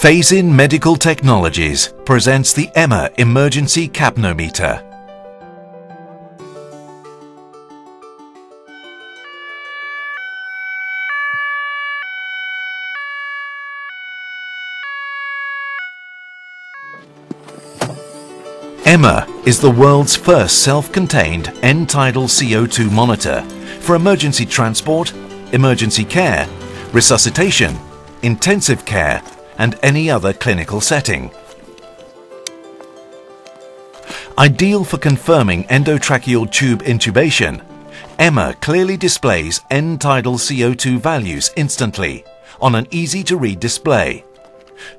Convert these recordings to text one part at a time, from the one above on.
PHASEIN Medical Technologies presents the EMMA Emergency Capnometer. EMMA is the world's first self-contained end-tidal CO2 monitor for emergency transport, emergency care, resuscitation, intensive care and any other clinical setting. Ideal for confirming endotracheal tube intubation, EMMA clearly displays end-tidal CO2 values instantly on an easy-to-read display.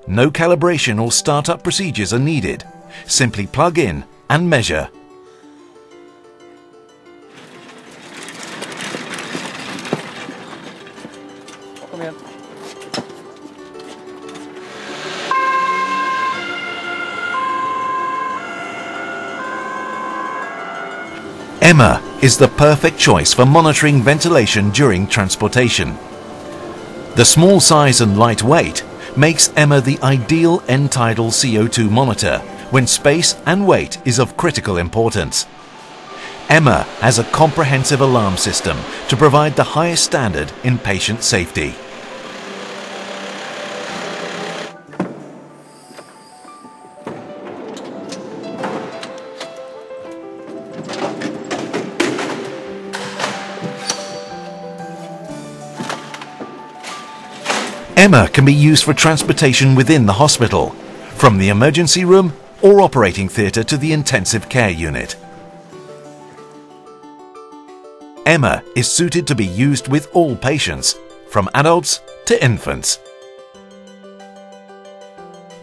No calibration or startup procedures are needed Simply plug in and measure. EMMA is the perfect choice for monitoring ventilation during transportation. The small size and light weight makes EMMA the ideal end-tidal CO2 monitor when space and weight is of critical importance. EMMA has a comprehensive alarm system to provide the highest standard in patient safety. EMMA can be used for transportation within the hospital, from the emergency room or operating theatre to the intensive care unit. EMMA is suited to be used with all patients, from adults to infants.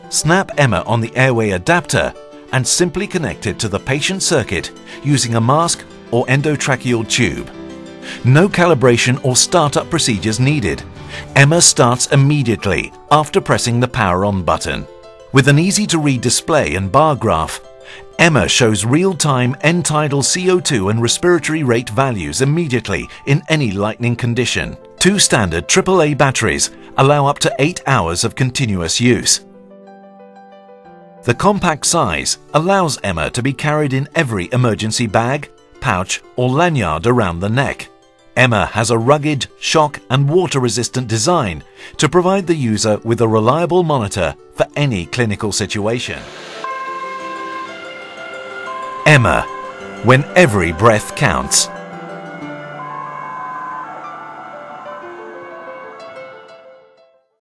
Snap EMMA on the airway adapter and simply connect it to the patient circuit using a mask or endotracheal tube. No calibration or startup procedures needed. EMMA starts immediately after pressing the power on button. With an easy-to-read display and bar graph, EMMA shows real-time end-tidal CO2 and respiratory rate values immediately in any lightning condition. Two standard AAA batteries allow up to 8 hours of continuous use. The compact size allows EMMA to be carried in every emergency bag, pouch or lanyard around the neck. EMMA has a rugged, shock and water-resistant design to provide the user with a reliable monitor for any clinical situation. EMMA, when every breath counts.